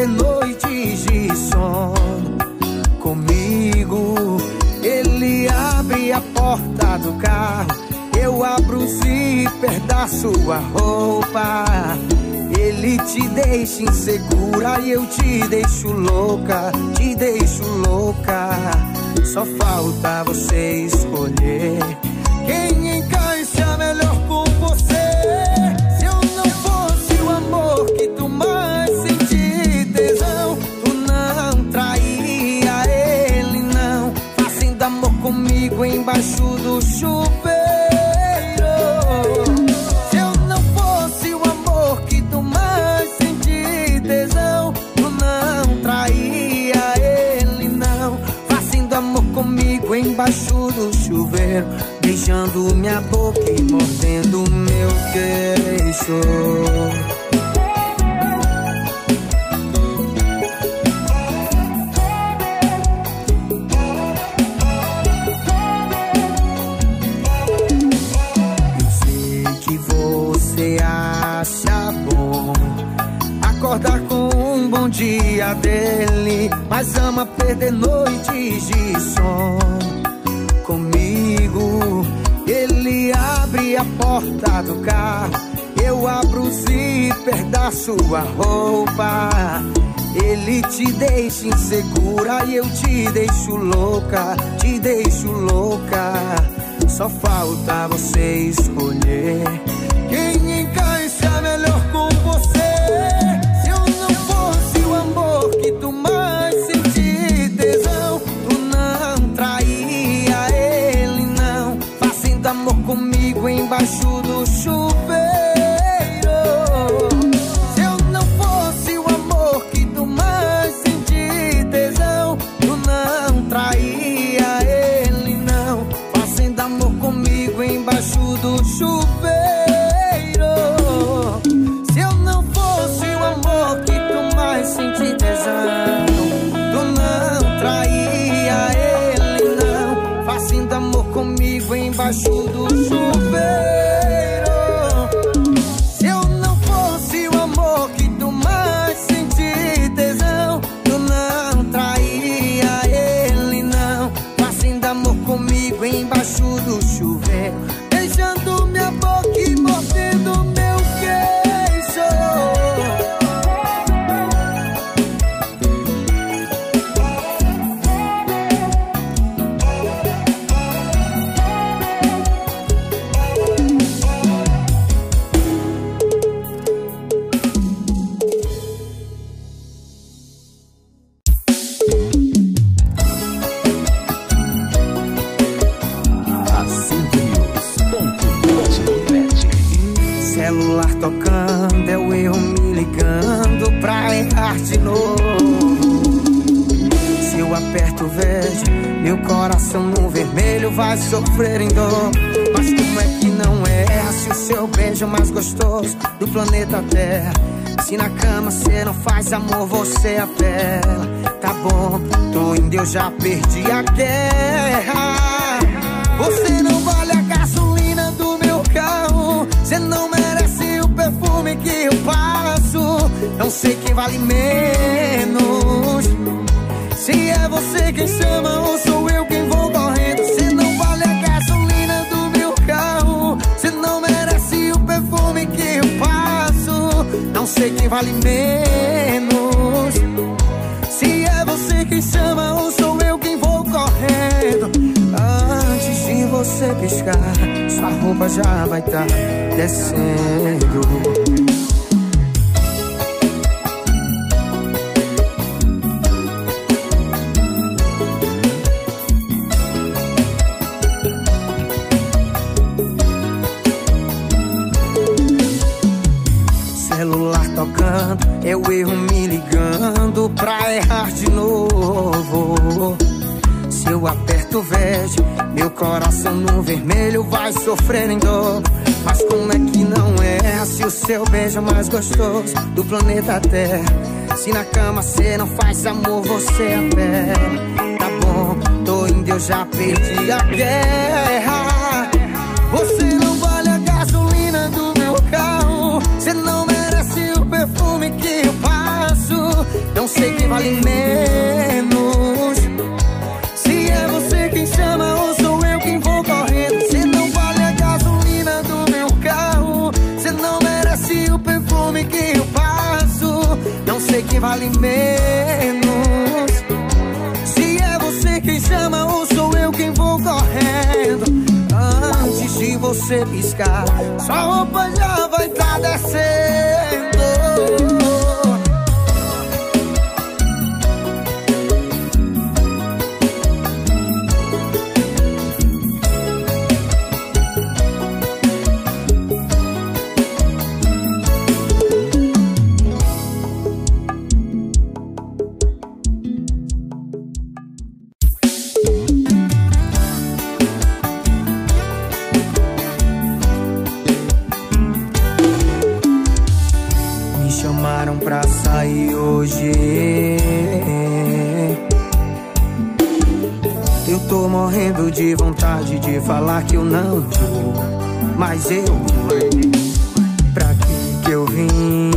perder noites de sono comigo. Ele abre a porta do carro, eu abro o zíper da sua roupa. Ele te deixa insegura e eu te deixo louca, te deixo louca. Só falta você escolher Beijando minha boca e mordendo meu queixo. Eu sei que você acha bom acordar com um bom dia dele, mas ama perder noites de sono zíper da sua roupa. Ele te deixa insegura e eu te deixo louca, te deixo louca. Só falta você escolher do eu já perdi a guerra. Você não vale a gasolina do meu carro. Você não merece o perfume que eu passo. Não sei quem vale menos. Se é você quem chama ou sou eu quem vou correndo. Você não vale a gasolina do meu carro. Você não merece o perfume que eu passo. Não sei quem vale menos. Quem chama ou sou eu quem vou correndo. Antes de você piscar, sua roupa já vai estar descendo. Mas como é que não é? Se o seu beijo é o mais gostoso do planeta Terra. Se na cama cê não faz amor, você é pé. Tá bom, tô indo, eu já perdi a guerra. Você não vale a gasolina do meu carro. Você não merece o perfume que eu passo. Não sei que vale mesmo. vale menos. Se é você quem chama ou sou eu quem vou correndo. Antes de você piscar, sua roupa já vai estar tá descendo. Mas eu, pra que que eu vim?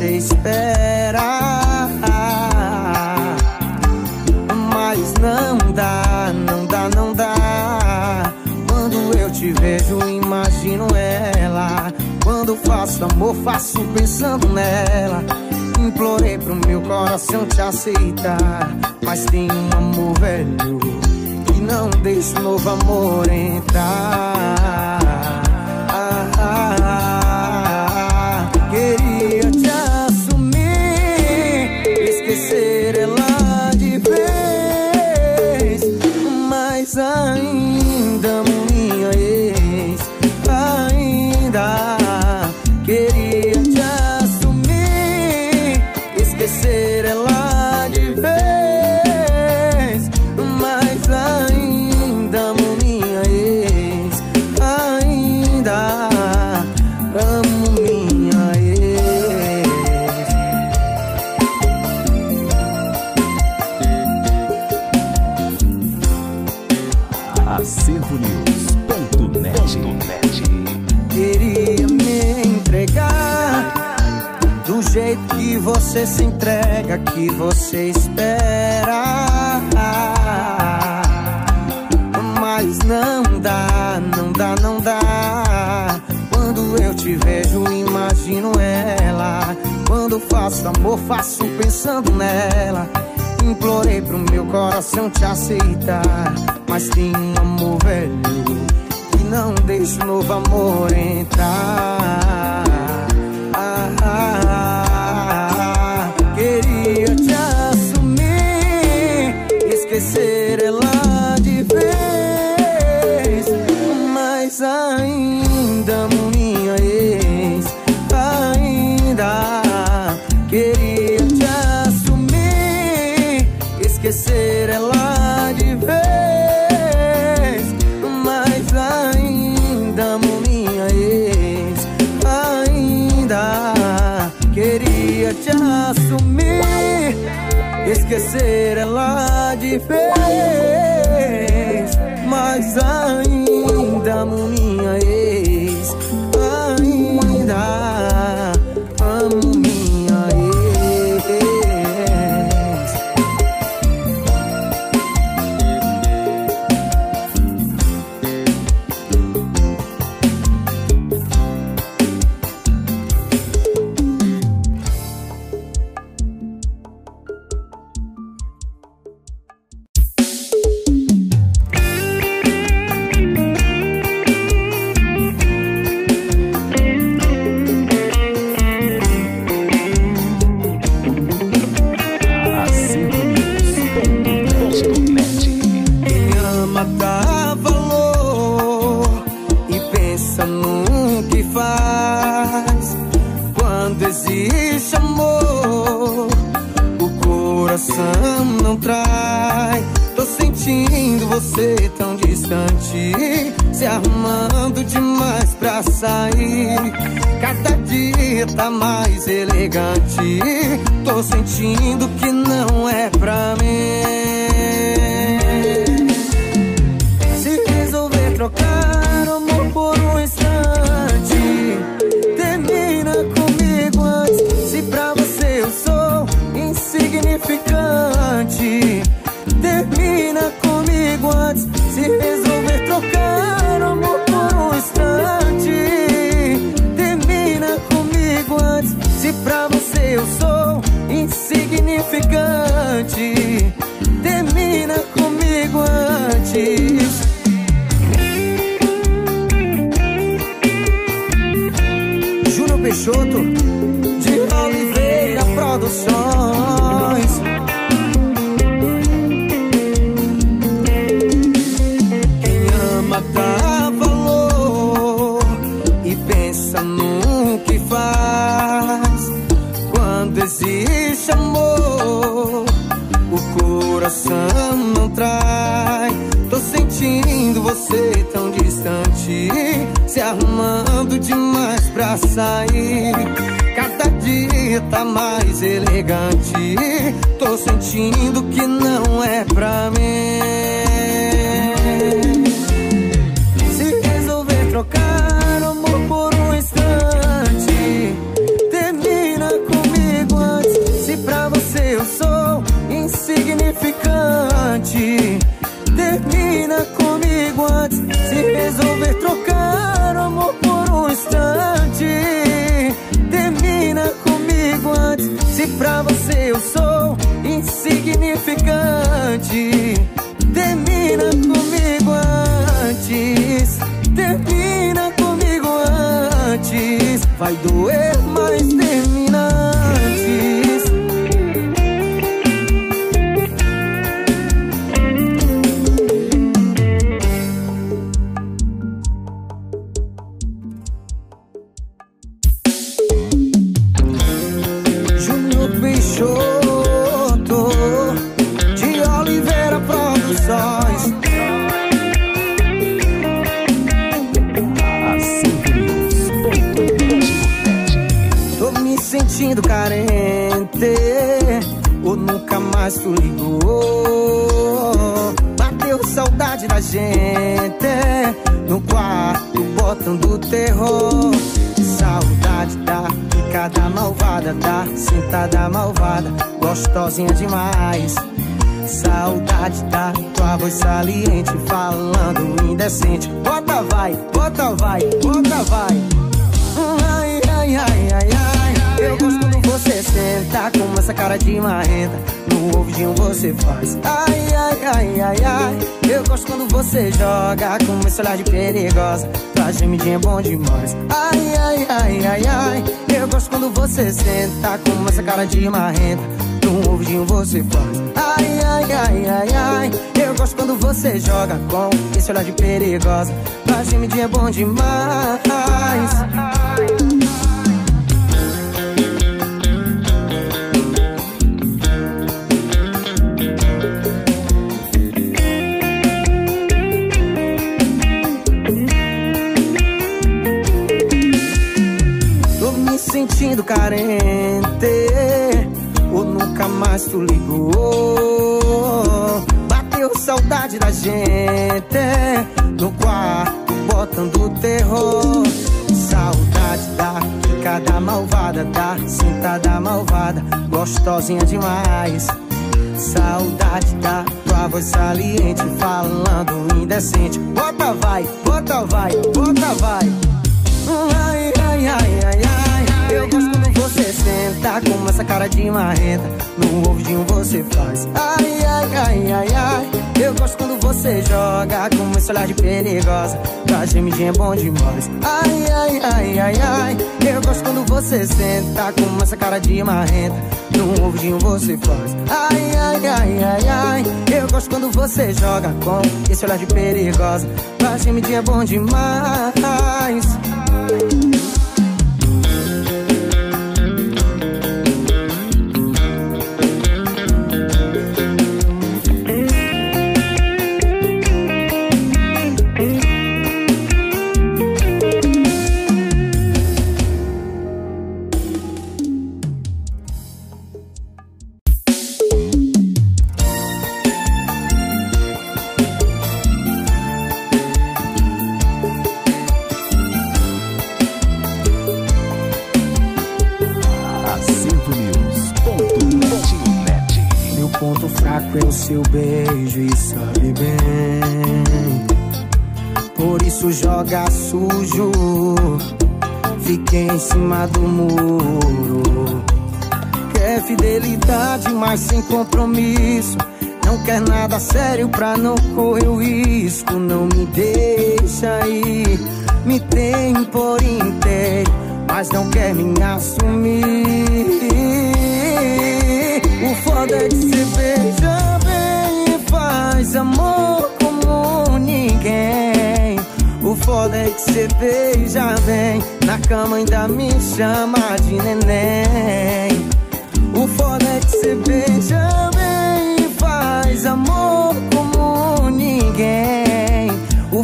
você espera. Mas não dá, não dá, não dá. Quando eu te vejo, imagino ela. Quando faço amor, faço pensando nela. Implorei pro meu coração te aceitar. Mas tem um amor velho que não deixa o novo amor entrar. chega que você espera. Mas não dá, não dá, não dá. Quando eu te vejo, imagino ela. Quando faço amor, faço pensando nela. Implorei pro meu coração te aceitar. Mas tem um amor velho que não deixa o novo amor entrar. dream. doer. esse olhar de perigosa. Tua gemidinha é bom demais. Ai, ai, ai, ai, ai. Eu gosto quando você senta Com essa cara de marrenta. Num ouvidinho você faz. Ai, ai, ai, ai, ai. Eu gosto quando você joga Com esse olhar de perigosa. Tua gemidinha é bom demais. bom demais. Ai, ai, ai, ai, ai. Eu gosto quando você senta com essa cara de marrenta. No ouvidinho você faz. Ai, ai, ai, ai, ai. Eu gosto quando você joga com esse olhar de perigosa. Pra time é bom demais.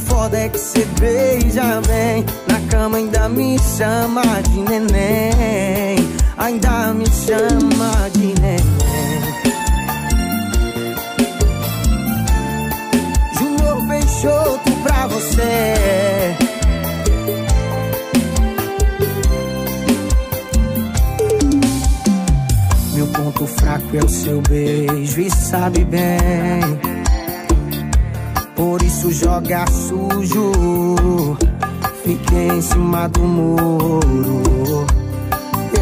foda é que cê beija bem Na cama ainda me chama de neném. Ainda me chama de neném. Junior tudo pra você. Meu ponto fraco é o seu beijo e sabe bem por isso joga sujo. Fiquei em cima do muro.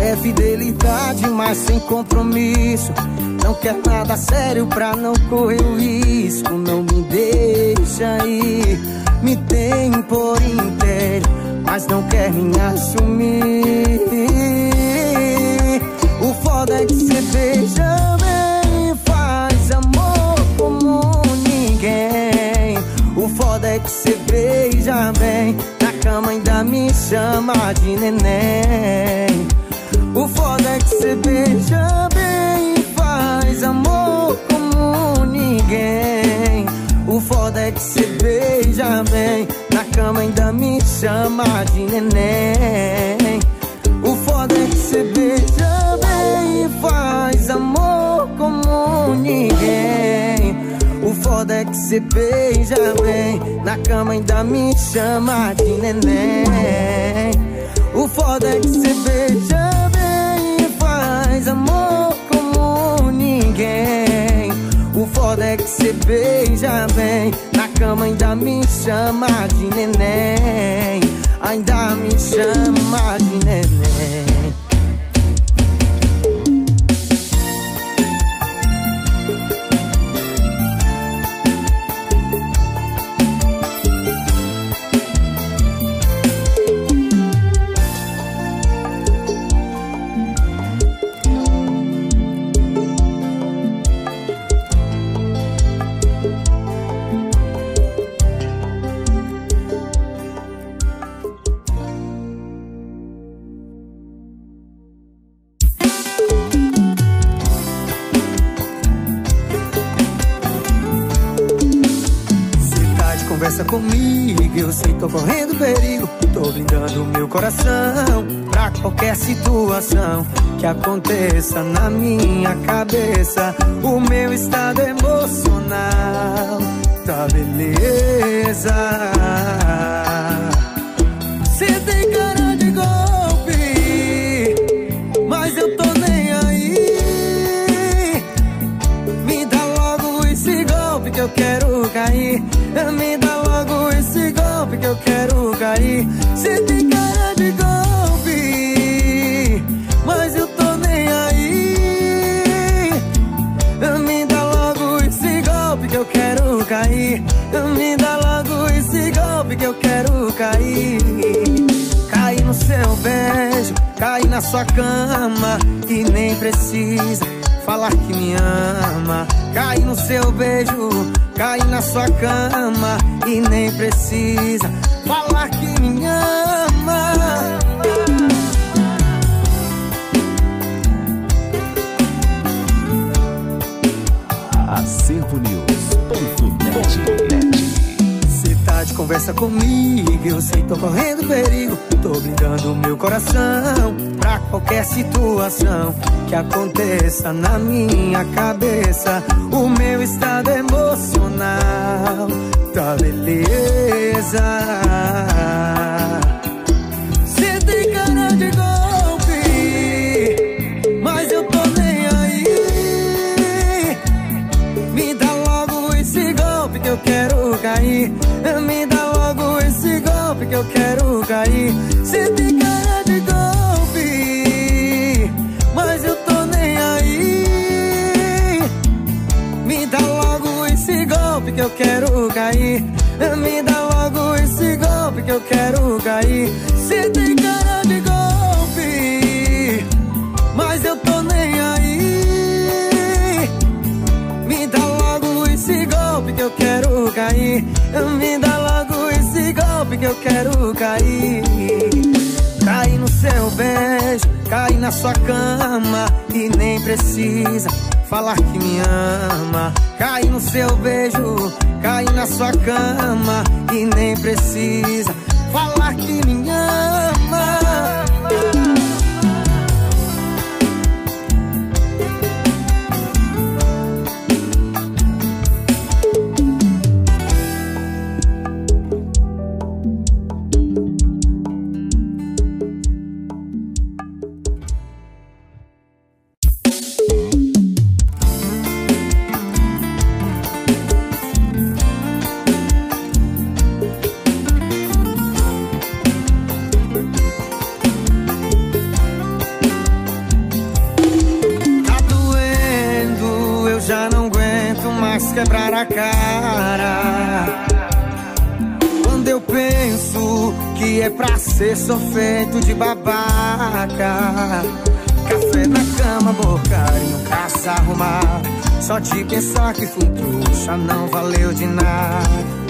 É fidelidade, mas sem compromisso. Não quer nada sério pra não correr o risco. Não me deixa ir, me tem por inteiro, mas não quer me assumir. O foda é que cê beijou. É que cê beija bem, na cama ainda me chama de neném. O foda é que cê beija bem, faz amor como ninguém. O foda é que cê beija bem, na cama ainda me chama de neném. O foda é que cê beija bem, faz amor como ninguém. Foda é que cê beija bem, na cama ainda me chama de neném. O foda é que cê beija bem, faz amor como ninguém. O foda é que cê beija bem, na cama ainda me chama de neném. Ainda me chama de neném. Coração pra qualquer situação que aconteça na minha cabeça. O meu estado emocional tá beleza. Cê tem cara de golpe, mas eu tô nem aí. Me dá logo esse golpe que eu quero cair. Me dá logo esse golpe que eu quero cair. Tem cair. Me dá logo esse golpe que eu quero cair. Cair no seu beijo, cair na sua cama e nem precisa falar que me ama. Cair no seu beijo, cair na sua cama e nem precisa falar que me ama. Acervo News.net. conversa comigo, eu sei, tô correndo perigo. Tô blindando meu coração pra qualquer situação que aconteça na minha cabeça. O meu estado emocional tá beleza. Cê tem cara de golpe, mas eu tô nem aí. Me dá logo esse golpe que eu quero cair. Que eu quero cair. Cê tem cara de golpe, mas eu tô nem aí. Me dá logo esse golpe que eu quero cair. Me dá logo esse golpe que eu quero cair. Cê tem cara de golpe, mas eu tô nem aí. Me dá logo esse golpe que eu quero cair. Me dá logo golpe que eu quero cair. Cair no seu beijo, cair na sua cama e nem precisa falar que me ama. Cair no seu beijo, cair na sua cama e nem precisa falar que me ama. Sou feito de babaca. Café na cama, e nunca se arrumar. Só de pensar que fui trouxa não valeu de nada.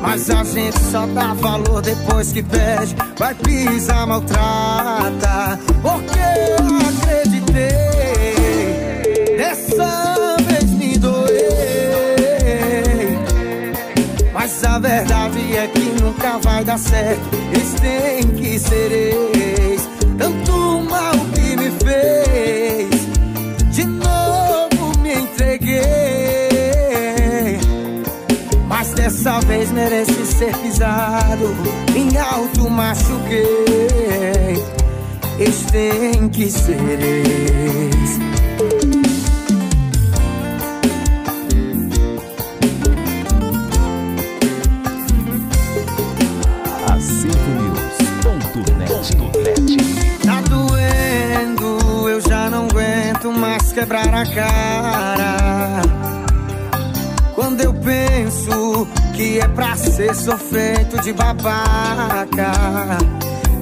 Mas a gente só dá valor depois que pede Vai pisar, maltrata Porque eu acreditei nunca vai dar certo. Eles têm que ser ex. Tanto mal que me fez. De novo me entreguei. Mas dessa vez merece ser pisado. Em alto machuquei. Este tem que ser ex quebrar a cara. Quando eu penso que é pra ser sofrendo de babaca.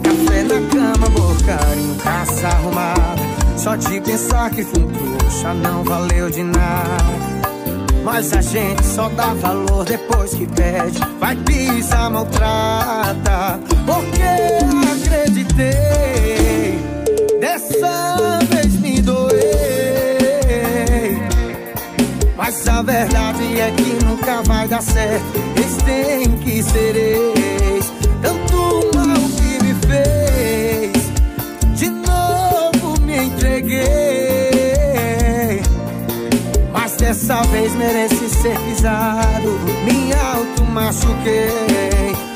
Café na cama, boca em casa arrumada Só de pensar que fui um trouxa não valeu de nada. Mas a gente só dá valor depois que pede. Vai pisar, maltrata Porque acreditei. Dessa vez me doei mas a verdade é que nunca vai dar certo. Eles têm que ser ex. Tanto mal que me fez. De novo me entreguei. Mas dessa vez merece ser pisado. Me auto machuquei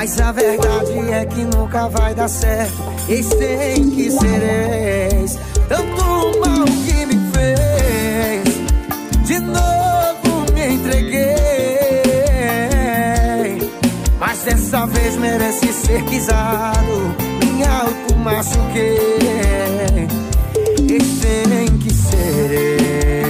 mas a verdade é que nunca vai dar certo. Eles têm que ser ex Tanto mal que me fez. De novo me entreguei. Mas dessa vez merece ser pisado Em alto machuquei Eles têm que ser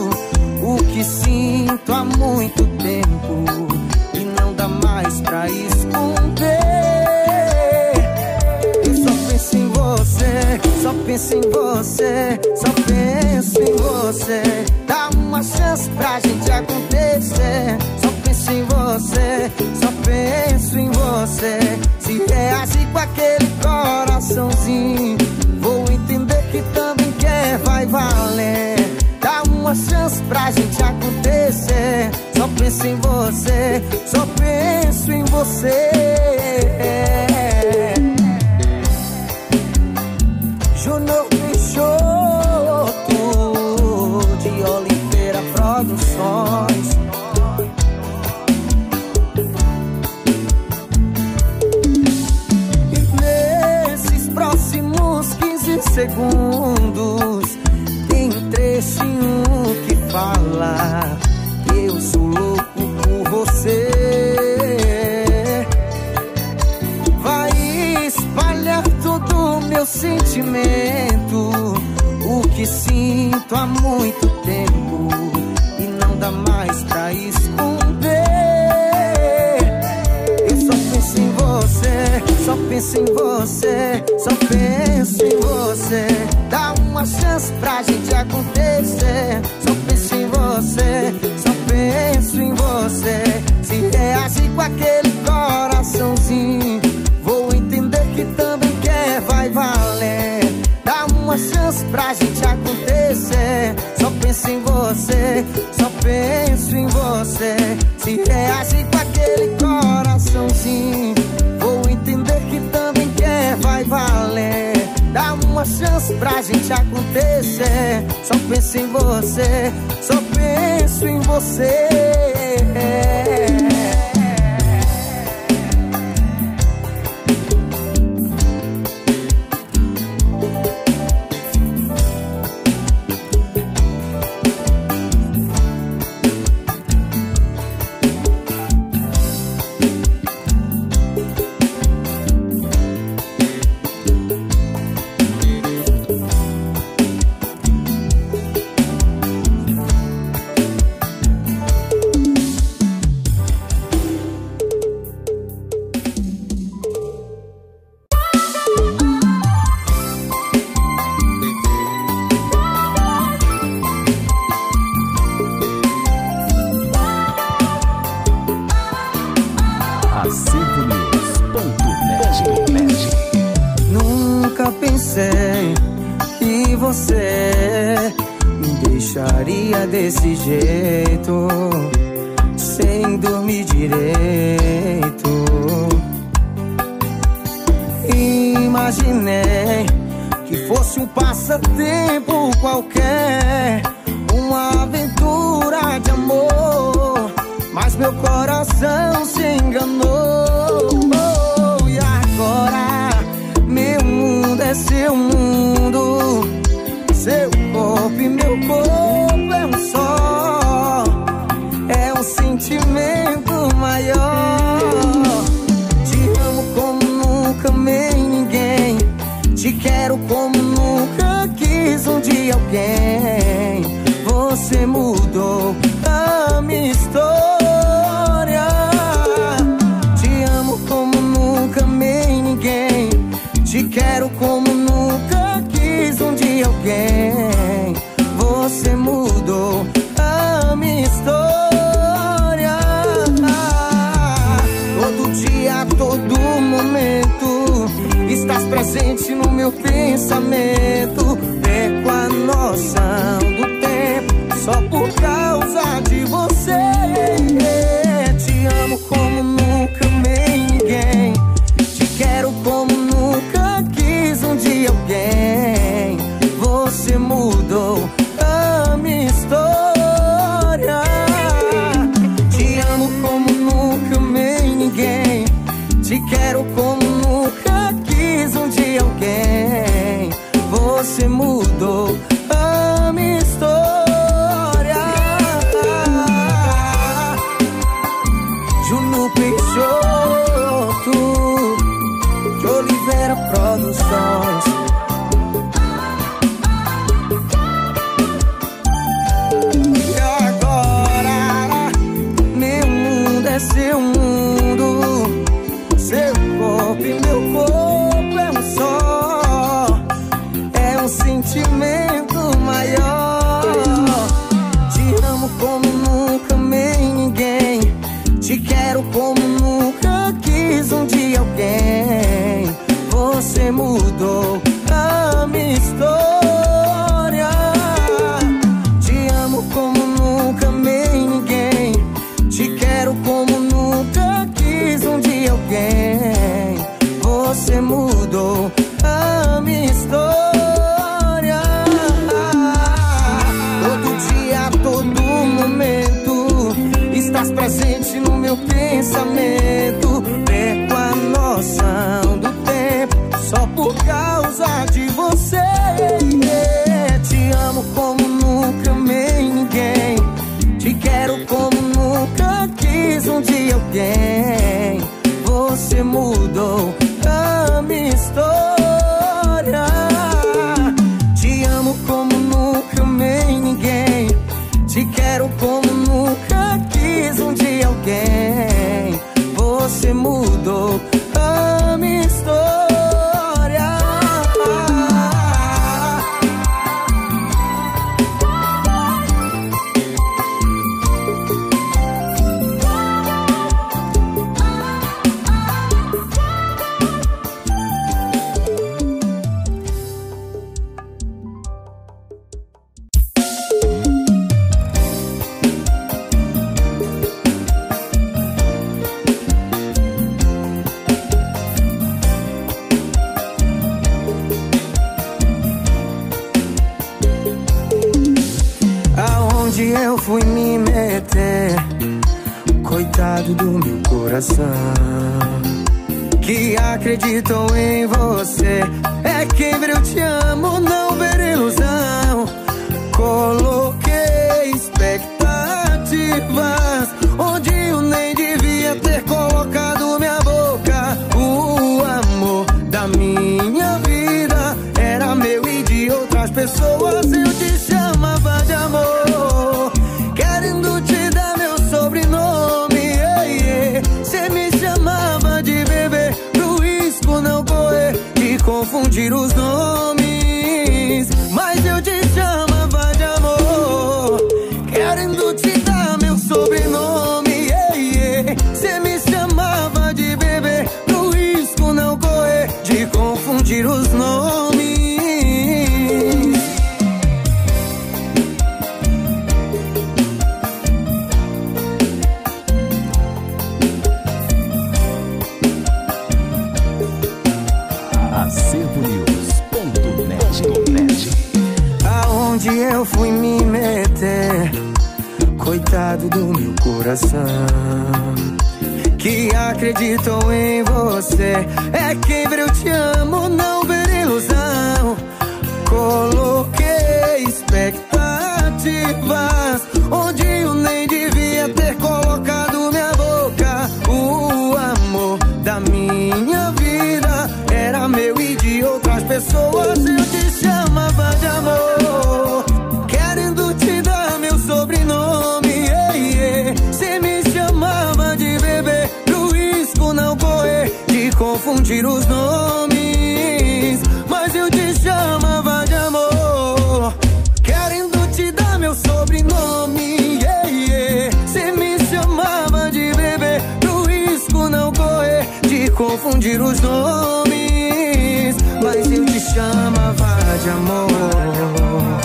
Me sinto há muito tempo e não dá mais pra esconder. Eu só penso em você, só penso em você, só penso em você. Dá uma chance pra gente acontecer. Só penso em você, só penso em você. Se reagir com aquele coraçãozinho, vou entender que também quer, vai valer. Chance chances pra gente acontecer. Só penso em você, só penso em você. Juno Peixoto de Oliveira Produções. E nesses próximos 15 segundos meu sentimento, o que sinto há muito tempo e não dá mais pra esconder. Eu só penso em você, só penso em você, só penso em você. Dá uma chance pra gente acontecer. Só penso em você, só penso em você. Se reagir com aquele chance pra gente acontecer. Só penso em você, só penso em você. Se reagir com aquele coraçãozinho, vou entender que também quer, vai valer. Dá uma chance pra gente acontecer. Só penso em você, só penso em você. pensamento. você mudou. de alguém. Você mudou coração que acreditam em você. É quem ver eu te amo, não ver ilusão. Coloquei expectativas onde eu nem devia ter colocado minha boca. O amor da minha vida era meu e de outras pessoas eu te chamava de amor. confundir os nomes, mas eu te chamava de amor, querendo te dar meu sobrenome. Yeah, yeah. Cê me chamava de bebê, pro risco não correr de confundir os nomes, mas eu te chamava de amor.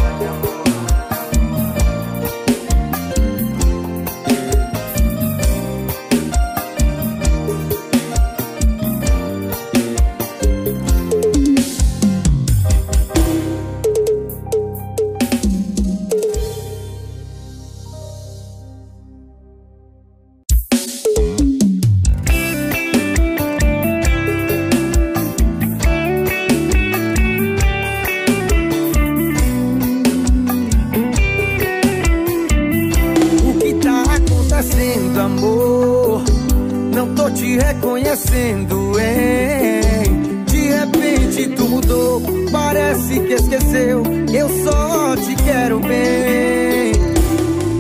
parece que esqueceu. Eu só te quero bem.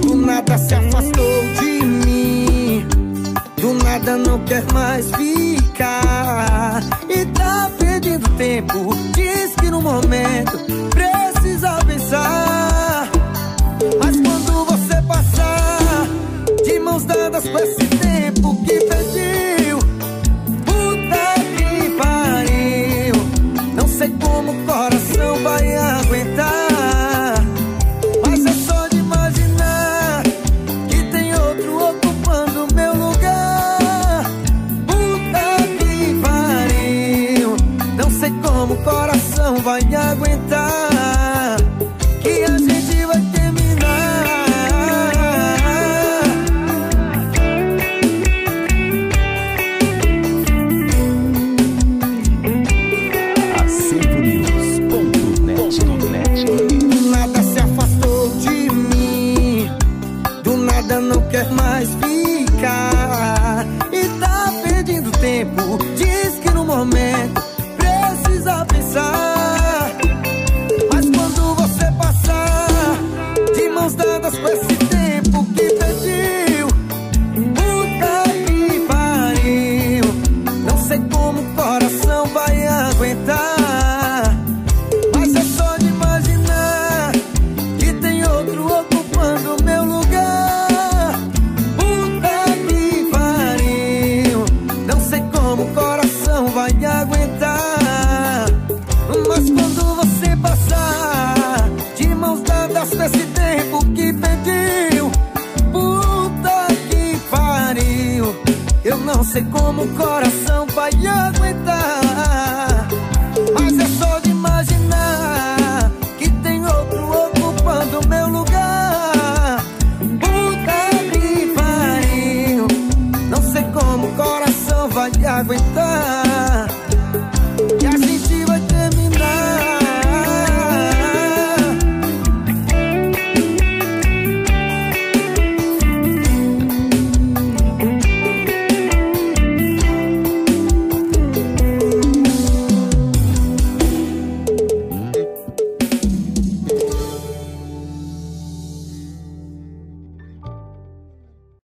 Do nada se afastou de mim. Do nada não quer mais ficar. E tá perdendo tempo. Diz que no momento